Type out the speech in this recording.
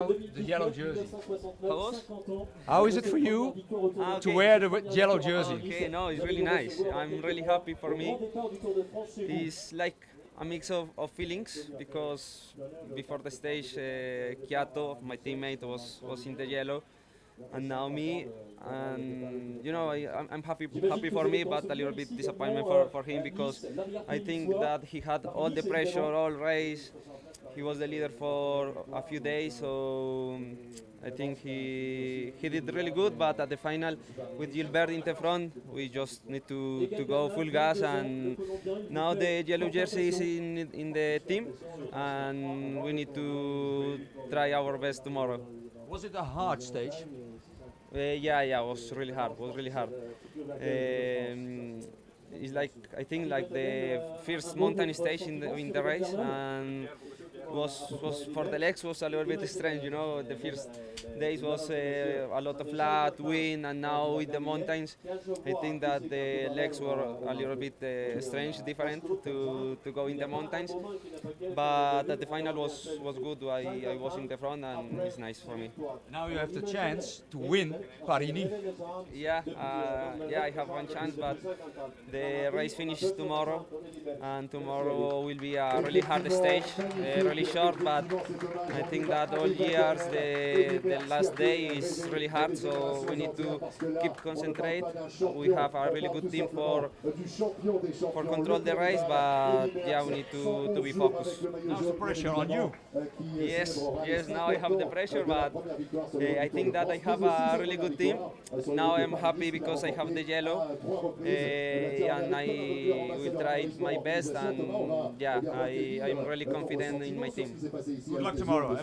The yellow jersey. How How is it for you Ah, to wear the yellow jersey? Okay, no, it's really nice. I'm really happy for me. It's like a mix of, of feelings because before the stage, uh, Kwiato, my teammate, was, was in the yellow, and now me. And you know, I, I'm, I'm happy happy for me, but a little bit disappointment for, for him because I think that he had all the pressure, all race. He was the leader for a few days, so um, I think he he did really good. But at the final, with Gilbert in the front, we just need to, to go full gas. And now the yellow jersey is in in the team, and we need to try our best tomorrow. Was it a hard stage? Uh, yeah, yeah, it was really hard. It was really hard. Um, it's like I think like the first mountain stage in the in the race, and was was for the legs was a little bit strange. You know, the first days was uh, a lot of flat wind, and now with the mountains, I think that the legs were a little bit uh, strange, different to, to go in the mountains. But at the final was was good. I, I was in the front, and it's nice for me. Now you have the chance to win Paris-Nice. Yeah, uh, yeah, I have one chance, but the race finishes tomorrow, and tomorrow will be a really hard stage, uh, really short. But I think that all years the, the last day is really hard, so we need to keep concentrate. We have a really good team for for control the race, but yeah, we need to, to be focused. Now the pressure on you. Yes, yes. Now I have the pressure, but uh, I think that I have a really good team. Now I'm happy because I have the yellow, uh, and I will try my best. And yeah, I, I'm really confident in my team. Good luck tomorrow.